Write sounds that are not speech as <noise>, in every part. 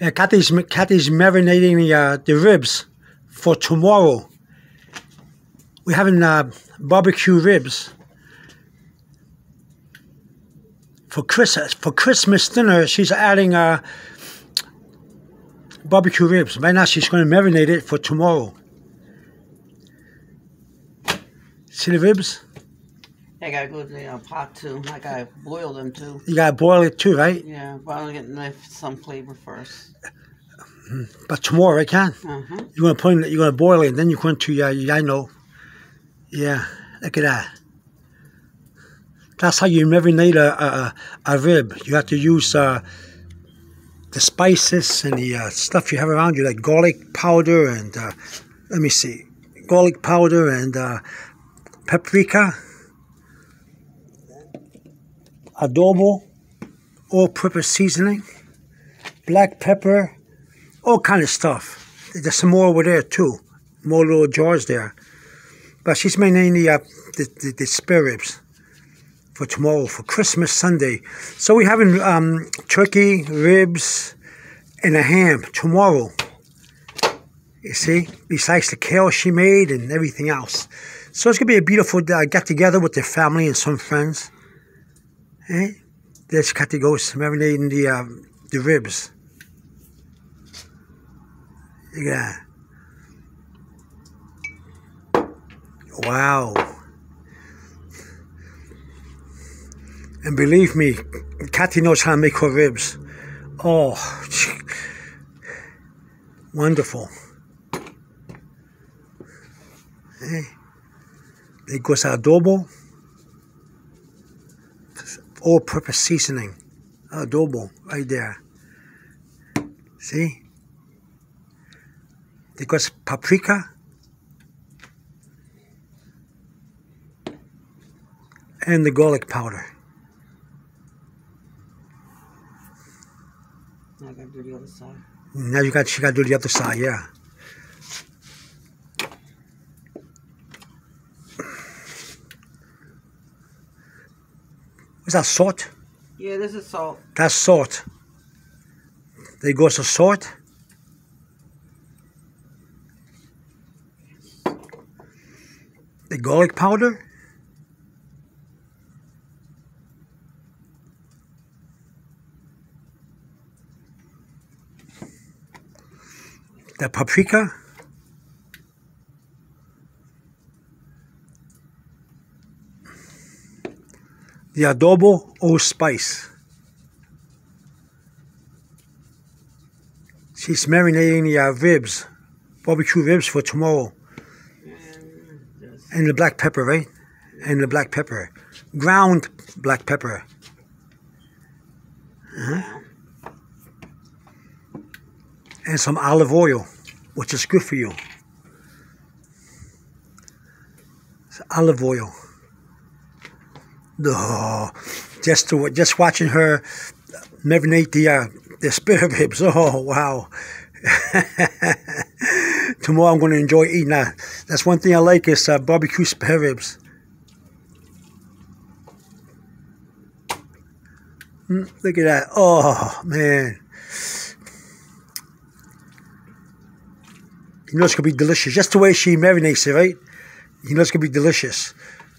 Yeah, Kathy's Kathy's marinating the uh, the ribs for tomorrow. We're having uh, barbecue ribs for Christmas. For Christmas dinner, she's adding uh, barbecue ribs. Right now, she's going to marinate it for tomorrow. See the ribs? I gotta go to the uh, pot too. I gotta boil them too. You gotta boil it too, right? Yeah, but I'll get the, some flavor first. But tomorrow I can. Uh-huh. You're gonna put in, you're gonna boil it, and then you're going to uh, yeah, I know. Yeah, look at that. That's how you marinate a, a, a rib. You have to use uh, the spices and the uh, stuff you have around you, like garlic powder and uh, let me see, garlic powder and uh, paprika, adobo, all-purpose seasoning, black pepper, all kind of stuff. There's some more over there too, more little jars there. But she's making the, uh, the, the, the spare ribs for tomorrow, for Christmas Sunday. So we're having um, turkey, ribs, and a ham tomorrow. You see, besides the kale she made and everything else. So it's going to be a beautiful uh, get together with the family and some friends. Eh? There's Kathy goes marinating the, uh, the ribs. That. Wow. And believe me, Kathy knows how to make her ribs. Oh, <sniffs> wonderful. Hey, there goes adobo. All-purpose seasoning. Oh, adobo, right there. See? Goes paprika. And the garlic powder. Now I gotta do the other side. Now you got, you got to do the other side, yeah. That, salt? Yeah, this is salt. That's salt. There goes the salt. The garlic powder. The paprika. The adobo or spice. She's marinating the uh, ribs, barbecue ribs for tomorrow. And. The black pepper, right? And the black pepper. Ground black pepper. Uh-huh. And some olive oil, which is good for you. It's olive oil. Oh, just to just watching her marinate the uh, the spare ribs. <laughs> Oh wow! <laughs> Tomorrow I'm going to enjoy eating that. That's one thing I like is uh, barbecue spare ribs. Mm, look at that! Oh man! You know it's gonna be delicious. Just the way she marinates it, right? You know it's gonna be delicious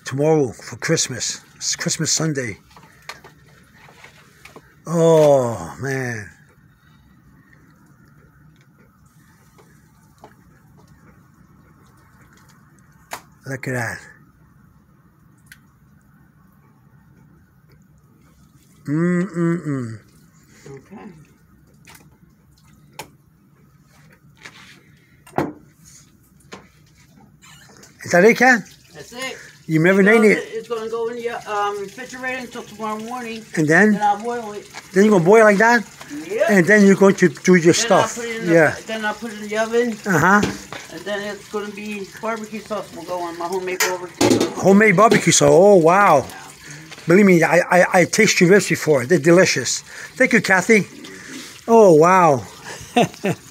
tomorrow for Christmas. It's Christmas Sunday. Oh man. Look at that. Mm-mm-mm. Okay. Is that it, Ken? That's it. You marinating it, It's gonna go in your um, refrigerator until tomorrow morning. and Then then I'll boil it. then you're gonna boil like that, Yep. and then you're going to do your then stuff. I'll put it in the, Yeah. Then I'll put it in the oven, Uh huh. and then it's gonna be barbecue sauce will go on my homemade barbecue sauce. Homemade barbecue sauce. Oh wow. Believe me, I, I, I tasted your ribs before. They're delicious. Thank you, Kathy. Oh wow. <laughs>